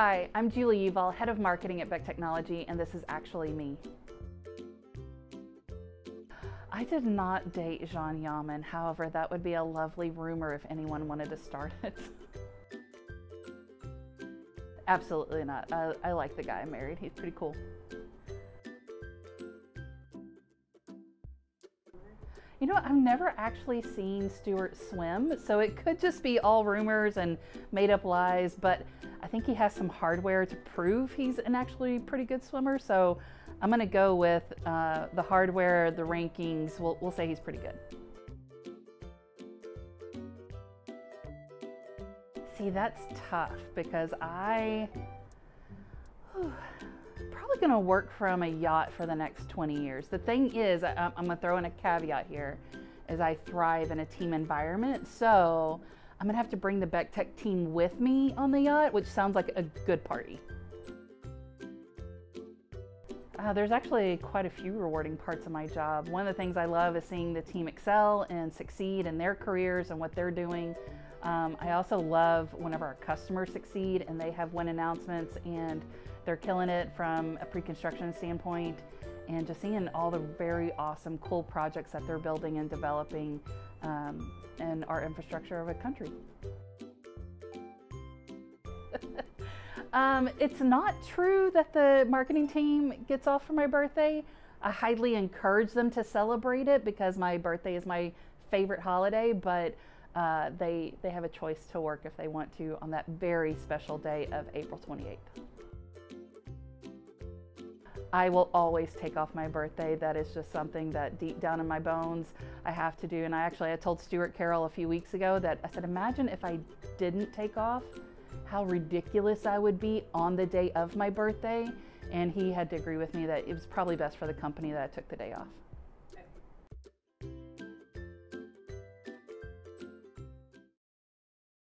Hi, I'm Julie Huval, Head of Marketing at Beck Technology, and this is actually me. I did not date Can Yaman, however, that would be a lovely rumor if anyone wanted to start it. Absolutely not. I, I like the guy I married, he's pretty cool. You know, I've never actually seen Stewart swim, so it could just be all rumors and made up lies, but I think he has some hardware to prove he's an actually pretty good swimmer, so I'm gonna go with uh, the hardware, the rankings, we'll, we'll say he's pretty good. See, that's tough because I, whew, probably to work from a yacht for the next 20 years. The thing is, I, am going to throw in a caveat here, is I thrive in a team environment. So I'm to have to bring the Beck Tech team with me on the yacht, which sounds like a good party. Uh, there's actually quite a few rewarding parts of my job. One of the things I love is seeing the team excel and succeed in their careers and what they're doing. Um, I also love whenever our customers succeed and they have win announcements and they're killing it from a pre-construction standpoint and just seeing all the very awesome, cool projects that they're building and developing um, in our infrastructure of a country. Um, it's not true that the marketing team gets off for my birthday. I highly encourage them to celebrate it because my birthday is my favorite holiday, but uh, they, they have a choice to work if they want to on that very special day of April 28th. I will always take off my birthday. That is just something that deep down in my bones I have to do. And I actually, I told Stewart Carroll a few weeks ago that I said, imagine if I didn't take off, how ridiculous I would be on the day of my birthday. And he had to agree with me that it was probably best for the company that I took the day off.